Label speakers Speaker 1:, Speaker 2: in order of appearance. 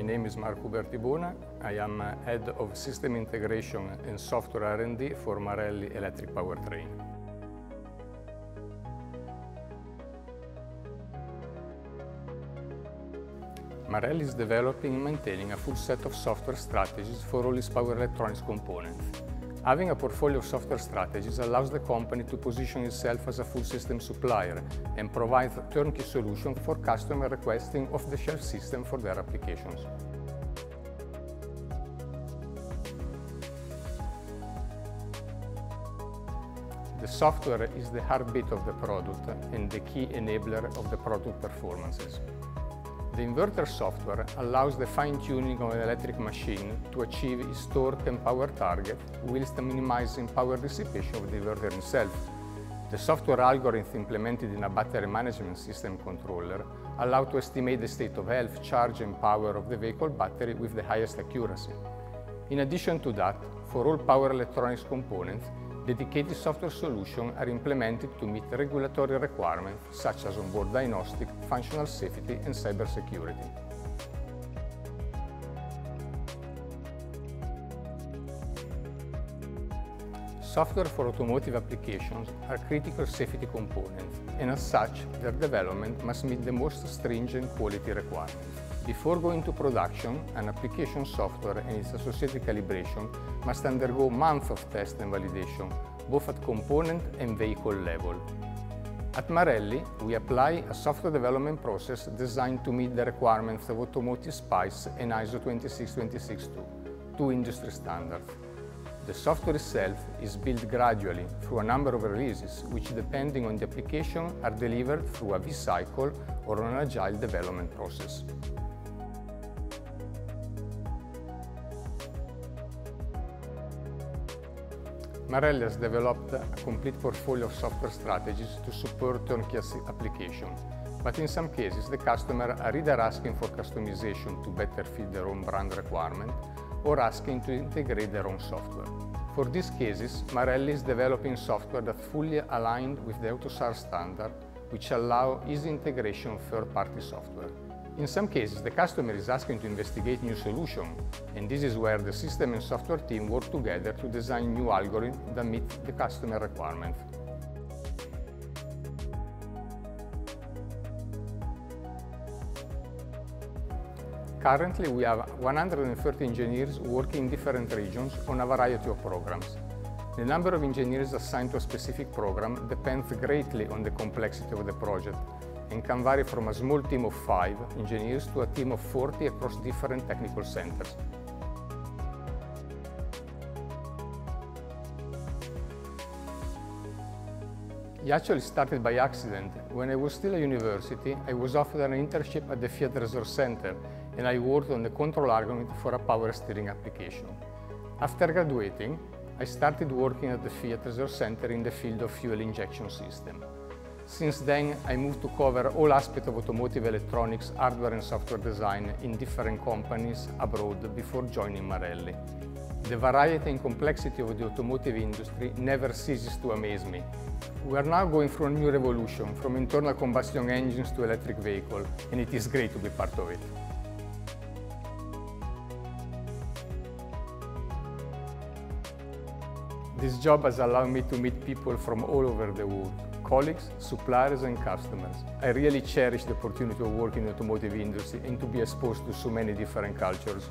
Speaker 1: My name is Marco Bertibona. I am Head of System Integration and Software R&D for Marelli Electric Powertrain. Marelli is developing and maintaining a full set of software strategies for all its power electronics components. Having a portfolio of software strategies allows the company to position itself as a full system supplier and provide turnkey solution for customer requesting off-the-shelf system for their applications. The software is the heartbeat of the product and the key enabler of the product performances. The inverter software allows the fine-tuning of an electric machine to achieve its torque and power target whilst minimizing power dissipation of the inverter itself. The software algorithms implemented in a battery management system controller allow to estimate the state of health, charge and power of the vehicle battery with the highest accuracy. In addition to that, for all power electronics components, dedicated software solutions are implemented to meet regulatory requirements such as onboard diagnostic, functional safety and cybersecurity. Software for automotive applications are critical safety components and as such their development must meet the most stringent quality requirements. Before going to production, an application software and its associated calibration must undergo months of test and validation, both at component and vehicle level. At Marelli, we apply a software development process designed to meet the requirements of automotive SPICE and ISO 26262, two industry standards. The software itself is built gradually through a number of releases, which depending on the application are delivered through a V-cycle or an agile development process. Marelli has developed a complete portfolio of software strategies to support turnkey application, but in some cases the customer are either asking for customization to better fit their own brand requirement or asking to integrate their own software. For these cases, Marelli is developing software that fully aligned with the AUTOSAR standard, which allow easy integration of third-party software. In some cases, the customer is asking to investigate new solutions, and this is where the system and software team work together to design new algorithms that meet the customer requirements. Currently, we have 130 engineers working in different regions on a variety of programs. The number of engineers assigned to a specific program depends greatly on the complexity of the project and can vary from a small team of five engineers to a team of 40 across different technical centers. It actually started by accident. When I was still at university, I was offered an internship at the Fiat Research Center and I worked on the control algorithm for a power steering application. After graduating, I started working at the Fiat Research Center in the field of fuel injection system. Since then, I moved to cover all aspects of automotive electronics, hardware and software design in different companies abroad before joining Marelli. The variety and complexity of the automotive industry never ceases to amaze me. We are now going through a new revolution, from internal combustion engines to electric vehicles, and it is great to be part of it. This job has allowed me to meet people from all over the world, colleagues, suppliers and customers. I really cherish the opportunity of working in the automotive industry and to be exposed to so many different cultures.